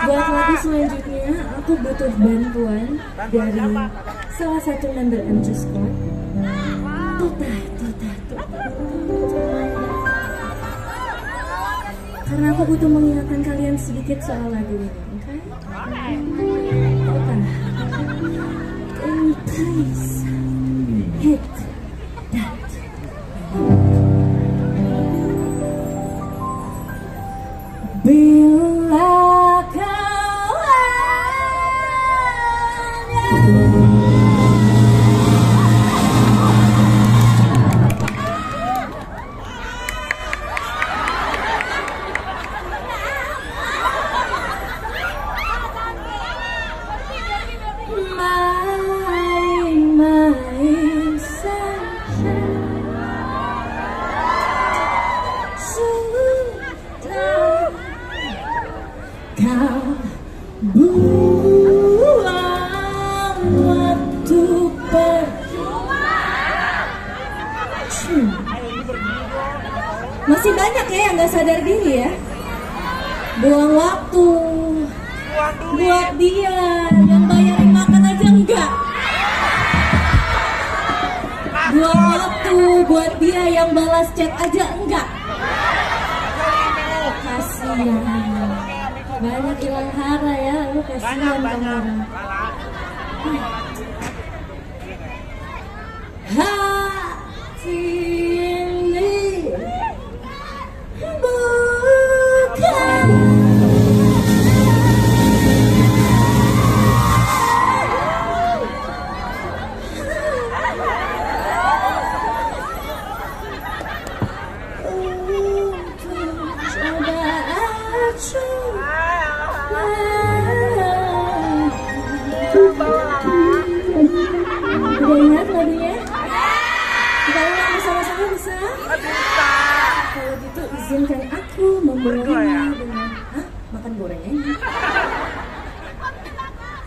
Buat lagu selanjutnya, aku butuh bantuan dari salah satu member MC Squad. Tuta, tuta, tuta. Karena aku butuh mengingatkan kalian sedikit soal lagu ini, oke? Tuta. Please hit waktu percuma Hmm. Masih banyak ya yang gak sadar diri ya. Buang waktu Buat dia Yang bayarin makan aja enggak. Buang waktu Buat dia yang balas chat aja enggak. Kasihan. Banyak hilang hara ya Lu kasihan kamu Hati ini bersama-sama bisa? Kalau gitu izinkan aku memulainya dengan Hah? Makan gorengan?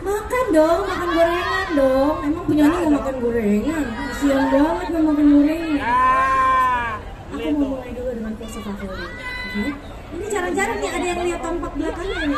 Makan dong, makan gorengan dong Emang punya mau makan gorengan? Kasian banget gak makan gorengan Aku mau mulai dulu dengan pose favorit? Ini jarang-jarang nih ada yang lihat tampak belakangnya nih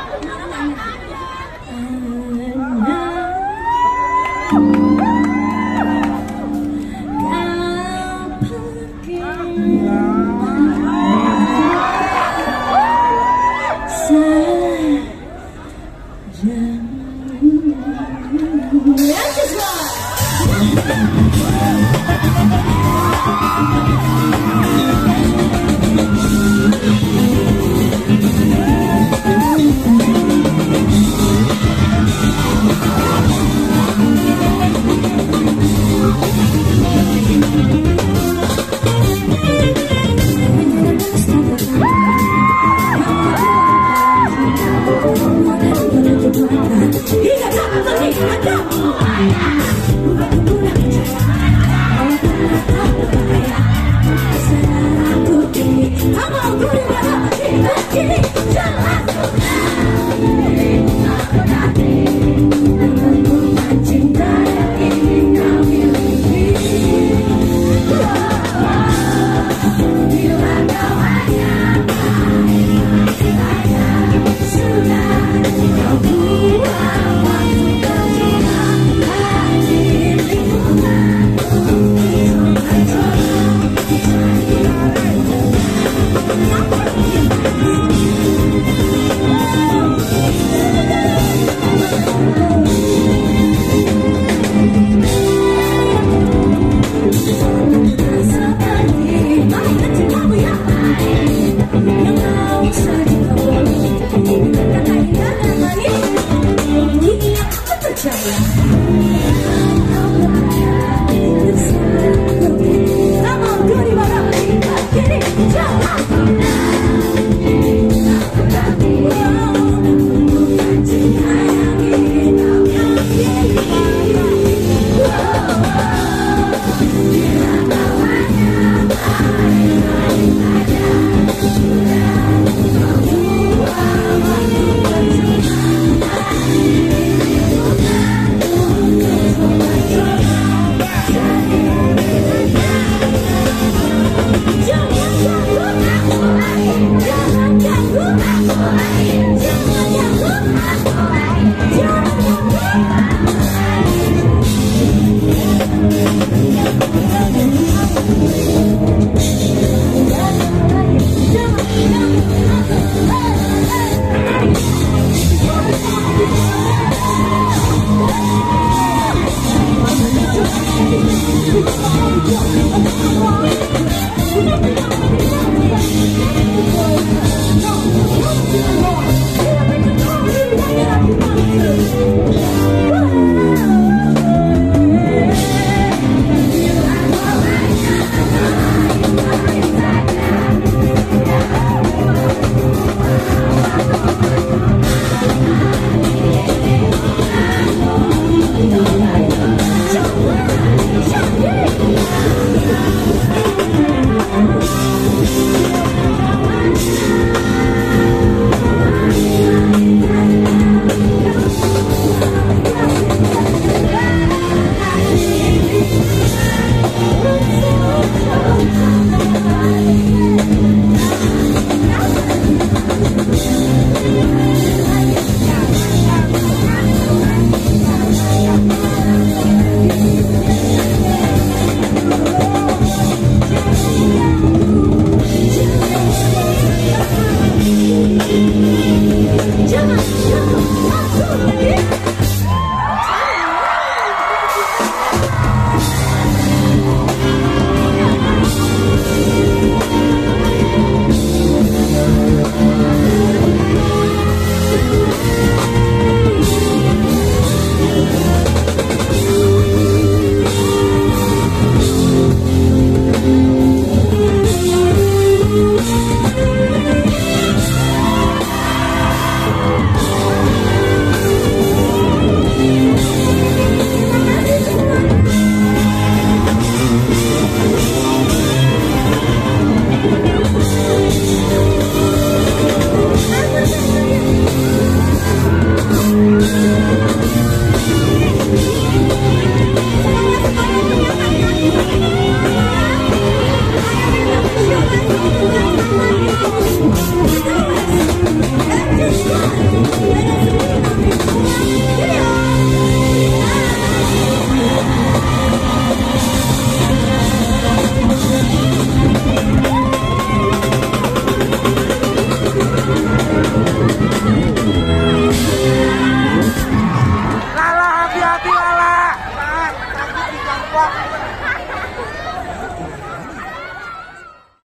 Magic One. You are going